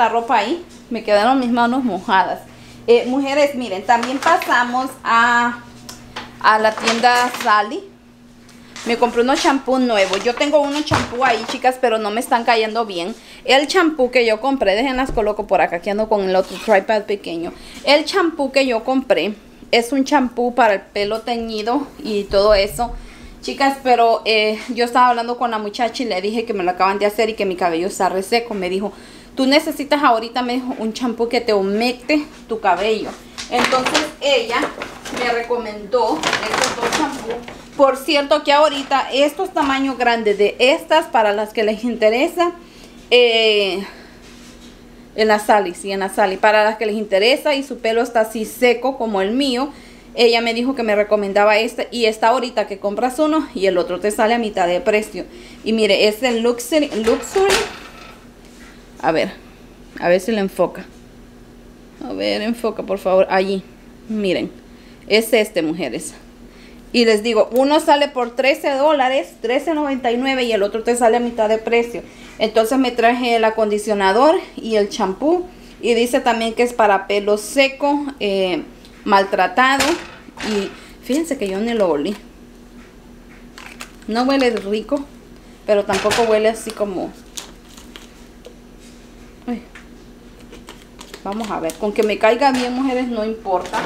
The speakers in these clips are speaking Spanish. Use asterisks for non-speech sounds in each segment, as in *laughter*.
la ropa ahí. Me quedaron mis manos mojadas. Eh, mujeres, miren, también pasamos a, a la tienda Sally. Me compré unos champú nuevos. Yo tengo unos champú ahí, chicas, pero no me están cayendo bien. El champú que yo compré, déjenlas coloco por acá, que ando con el otro tripod pequeño. El champú que yo compré es un champú para el pelo teñido y todo eso. Chicas, pero eh, yo estaba hablando con la muchacha y le dije que me lo acaban de hacer y que mi cabello está reseco. Me dijo, tú necesitas ahorita, un champú que te humecte tu cabello. Entonces ella me recomendó estos dos champús. Por cierto que ahorita estos tamaños grandes de estas para las que les interesa, eh, en la Sally, sí, en la Sally, para las que les interesa y su pelo está así seco como el mío, ella me dijo que me recomendaba este y está ahorita que compras uno y el otro te sale a mitad de precio. Y mire, es el Luxury, Luxury. A ver, a ver si le enfoca. A ver, enfoca por favor, allí. Miren, es este, mujeres. Y les digo, uno sale por 13 dólares, 13.99 y el otro te sale a mitad de precio. Entonces me traje el acondicionador y el champú. Y dice también que es para pelo seco, eh, maltratado. Y fíjense que yo ni lo olí. No huele rico, pero tampoco huele así como... Vamos a ver, con que me caiga bien, mujeres, no importa.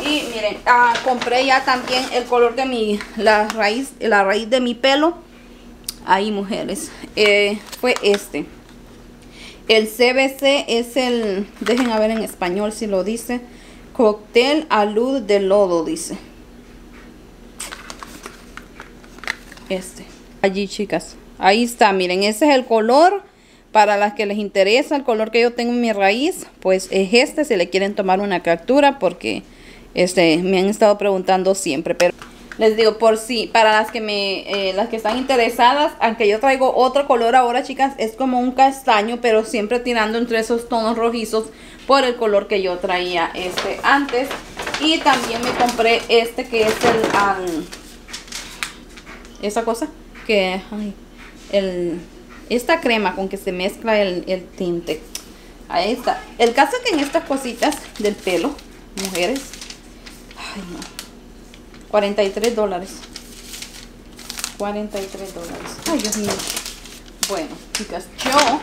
Y miren, ah, compré ya también el color de mi, la raíz, la raíz de mi pelo. Ahí, mujeres. Eh, fue este. El CBC es el, dejen a ver en español si lo dice. Cóctel a luz de lodo, dice. Este. Allí, chicas. Ahí está, miren, ese es el color. Para las que les interesa el color que yo tengo en mi raíz, pues es este, si le quieren tomar una captura, porque este, me han estado preguntando siempre. Pero les digo, por si, para las que me, eh, las que están interesadas, aunque yo traigo otro color ahora, chicas, es como un castaño, pero siempre tirando entre esos tonos rojizos por el color que yo traía este antes. Y también me compré este que es el, esa cosa, que, ay, el esta crema con que se mezcla el, tinte. Ahí está. El caso es que en estas cositas del pelo, mujeres, ay no, 43 dólares. 43 dólares. Ay, Dios mío. Bueno, chicas, yo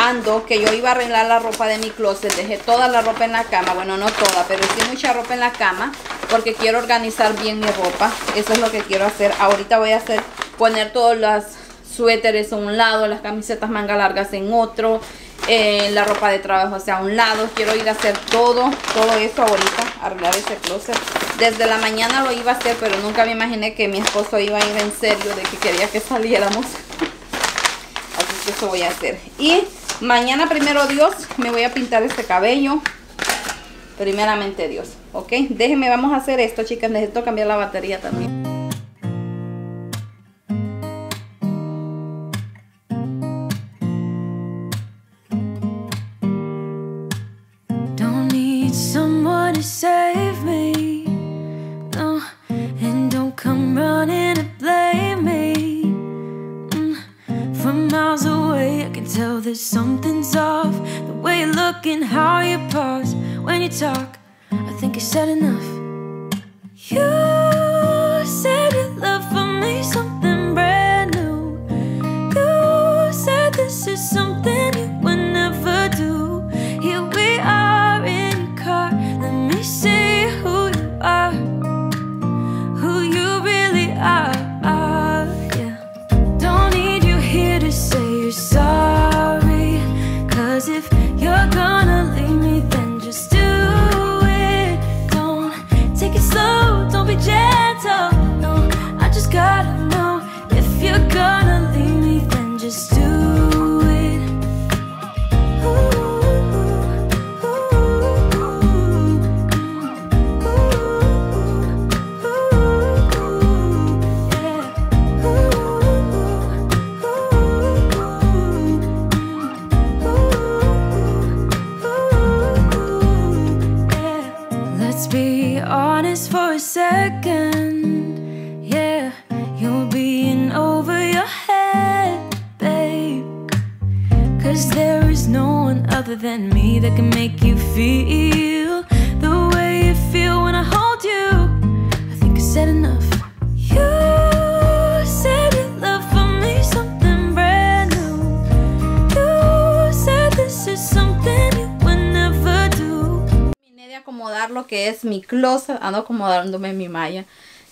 ando que yo iba a arreglar la ropa de mi closet. Dejé toda la ropa en la cama. Bueno, no toda, pero sí mucha ropa en la cama. Porque quiero organizar bien mi ropa. Eso es lo que quiero hacer. Ahorita voy a hacer, poner todas las suéteres a un lado, las camisetas manga largas en otro, eh, la ropa de trabajo hacia un lado. Quiero ir a hacer todo, todo eso ahorita, arreglar ese closet. Desde la mañana lo iba a hacer, pero nunca me imaginé que mi esposo iba a ir en serio de que quería que saliéramos. *laughs* Así que eso voy a hacer. Y mañana, primero Dios, me voy a pintar este cabello. Primeramente Dios, ¿ok? Déjenme, vamos a hacer esto, chicas. Necesito cambiar la batería también. need someone to save me. No, and don't come running to blame me. Mm, From miles away I can tell that something's off. The way you look and how you pause when you talk I think you said enough. You said your love for me something brand new. You said this is something closet, ando acomodándome mi malla.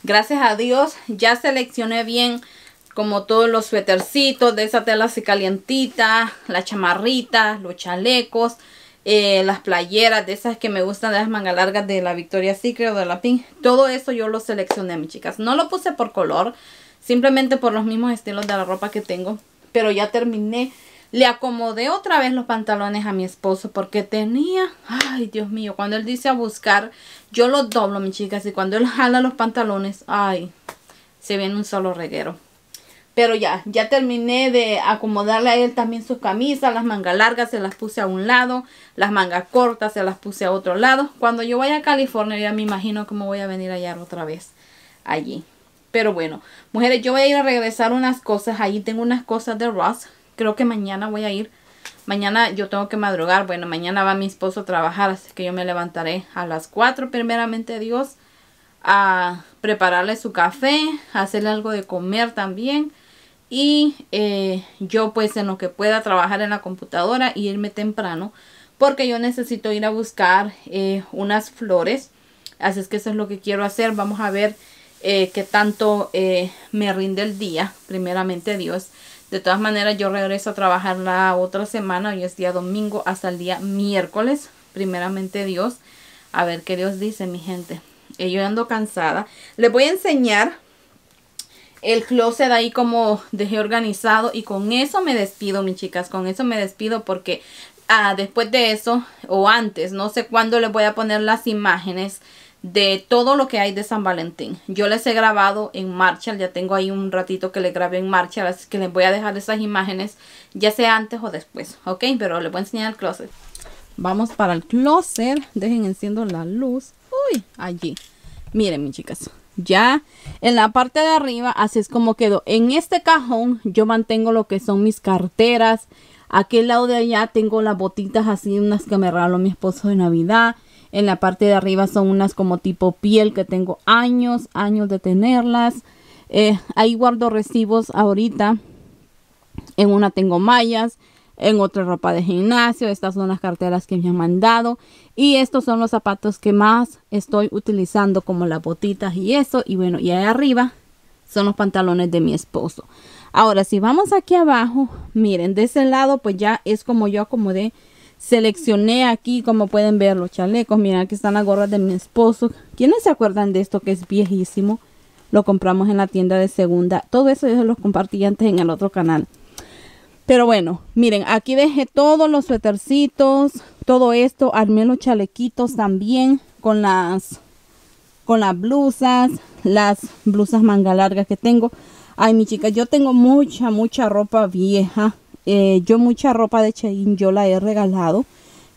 Gracias a Dios ya seleccioné bien como todos los suétercitos de esa tela así calientita, la chamarrita, los chalecos, eh, las playeras de esas que me gustan de las mangas largas de la Victoria's Secret o de la Pink. Todo eso yo lo seleccioné, mis chicas. No lo puse por color, simplemente por los mismos estilos de la ropa que tengo. Pero ya terminé. Le acomodé otra vez los pantalones a mi esposo porque tenía, ay Dios mío, cuando él dice a buscar, yo los doblo, mis chicas, y cuando él jala los pantalones, ay, se viene un solo reguero. Pero ya, ya terminé de acomodarle a él también sus camisas, las mangas largas se las puse a un lado, las mangas cortas se las puse a otro lado. Cuando yo vaya a California ya me imagino cómo voy a venir allá otra vez allí. Pero bueno, mujeres, yo voy a ir a regresar unas cosas. Allí tengo unas cosas de Ross. Creo que mañana voy a ir. Mañana yo tengo que madrugar. Bueno, mañana va mi esposo a trabajar, así que yo me levantaré a las 4 primeramente Dios a prepararle su café, hacerle algo de comer también y eh, yo pues en lo que pueda trabajar en la computadora y irme temprano porque yo necesito ir a buscar eh, unas flores así es que eso es lo que quiero hacer vamos a ver eh, qué tanto me rinde el día primeramente Dios de todas maneras yo regreso a trabajar la otra semana hoy es día domingo hasta el día miércoles primeramente Dios a ver qué Dios dice mi gente. Yo ando cansada. Les voy a enseñar el closet ahí como dejé organizado y con eso me despido mis chicas con eso me despido porque ah, después de eso o antes no sé cuándo les voy a poner las imágenes de todo lo que hay de San Valentín. Yo les he grabado en Marshall ya tengo ahí un ratito que le grabé en Marshall así que les voy a dejar esas imágenes ya sea antes o después ok pero les voy a enseñar el closet. Vamos para el closet. Dejen enciendo la luz. Uy allí. Miren mis chicas ya en la parte de arriba así es como quedó. En este cajón yo mantengo lo que son mis carteras. Aquel lado de allá tengo las botitas así unas que me regaló mi esposo de navidad en la parte de arriba son unas como tipo piel que tengo años años de tenerlas eh, ahí guardo recibos ahorita en una tengo mallas en otra ropa de gimnasio. Estas son las carteras que me han mandado. Y estos son los zapatos que más estoy utilizando como las botitas y eso. Y bueno, y ahí arriba son los pantalones de mi esposo. Ahora, si vamos aquí abajo, miren, de ese lado pues ya es como yo acomodé. Seleccioné aquí, como pueden ver, los chalecos. Miren, aquí están las gorras de mi esposo. ¿Quiénes se acuerdan de esto que es viejísimo? Lo compramos en la tienda de segunda. Todo eso yo se los compartí antes en el otro canal. Pero bueno, miren, aquí dejé todos los suétercitos, todo esto, armé los chalequitos también con las con las blusas, las blusas manga largas que tengo. Ay, mi chica, yo tengo mucha, mucha ropa vieja. Eh, yo mucha ropa de Shein yo la he regalado.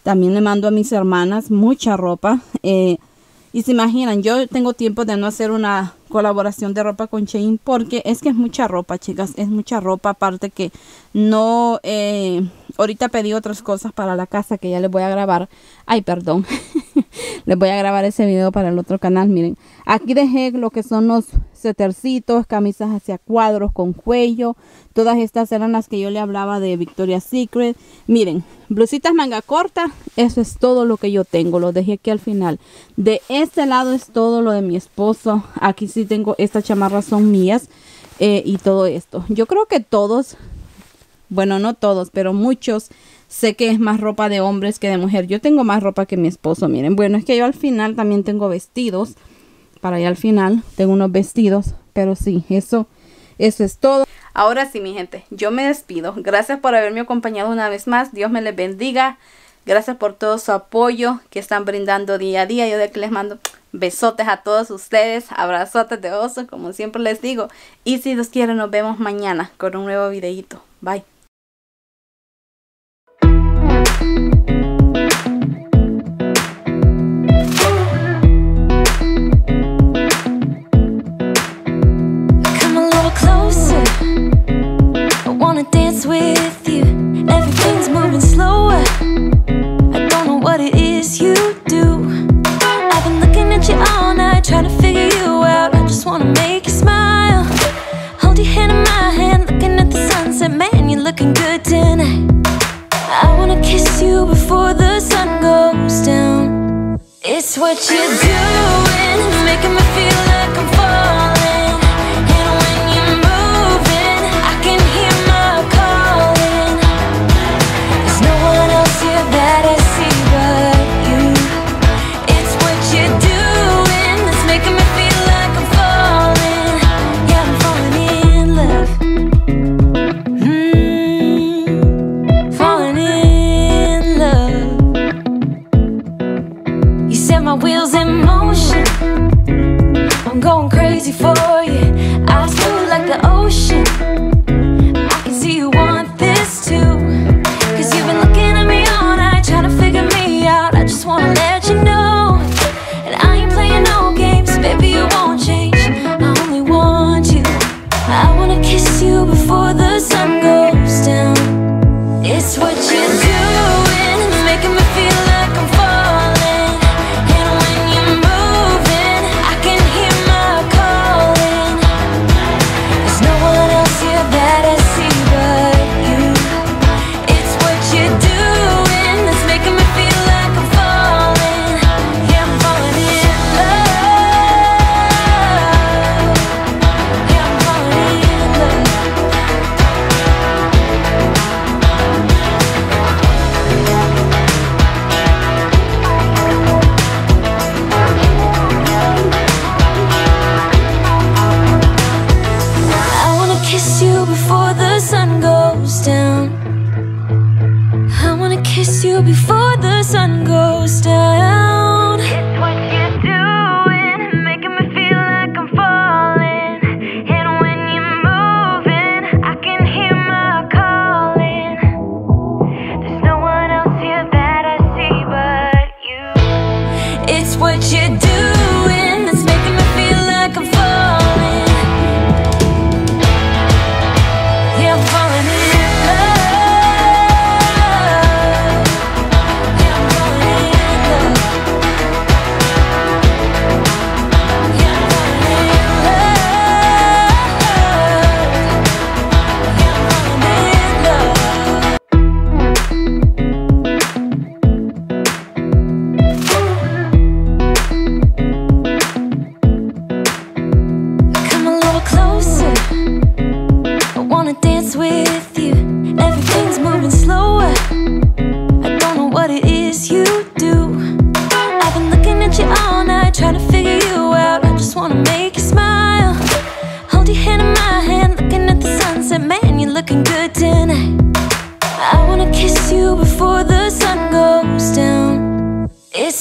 También le mando a mis hermanas mucha ropa. Eh, y se imaginan, yo tengo tiempo de no hacer una colaboración de ropa con Shein porque es que es mucha ropa, chicas. Es mucha ropa, aparte que no... Eh, ahorita pedí otras cosas para la casa que ya les voy a grabar. Ay, perdón. *laughs* les voy a grabar ese video para el otro canal. Miren, aquí dejé lo que son los setercitos, camisas hacia cuadros con cuello. Todas estas eran las que yo le hablaba de Victoria's Secret. Miren, blusitas manga corta. Eso es todo lo que yo tengo. Lo dejé aquí al final. De este lado es todo lo de mi esposo. Aquí sí tengo estas chamarras son mías. Eh, y todo esto. Yo creo que todos bueno, no todos, pero muchos sé que es más ropa de hombres que de mujer. Yo tengo más ropa que mi esposo, miren. Bueno, es que yo al final también tengo vestidos. Para allá al final tengo unos vestidos. Pero sí, eso, eso es todo. Ahora sí, mi gente, yo me despido. Gracias por haberme acompañado una vez más. Dios me les bendiga. Gracias por todo su apoyo que están brindando día a día. Yo de aquí les mando besotes a todos ustedes, abrazotes de oso, como siempre les digo. Y si Dios quiere, nos vemos mañana con un nuevo videito. Bye. With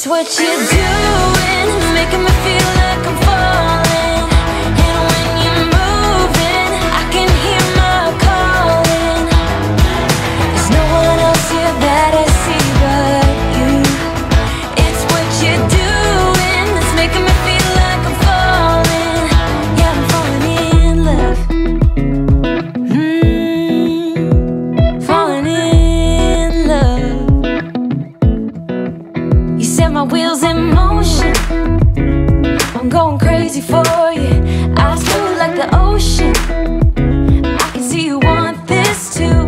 It's what you're doing, making me feel crazy for you. Eyes blue like the ocean. I can see you want this too.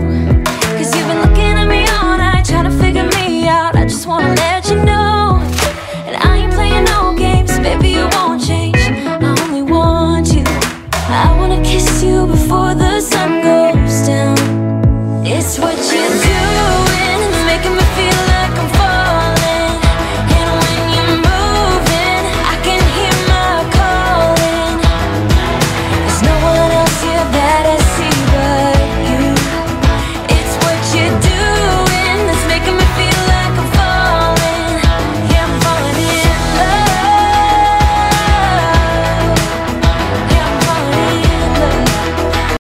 Cause you've been looking at me all night Trying to figure me out. I just wanna let you know And I ain't playing no games. Baby, you won't change. I only want you. I wanna kiss you before the sun goes down. It's what you do.